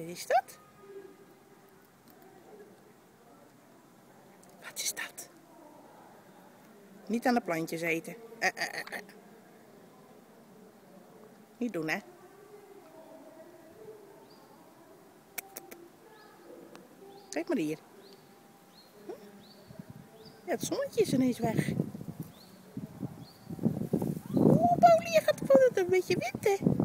Wat is dat? Wat is dat? Niet aan de plantjes eten. Uh, uh, uh. Niet doen, hè? Kijk maar hier. Hm? Ja, het zonnetje is ineens weg. Oeh, Pauli, je gaat het een beetje wit, hè?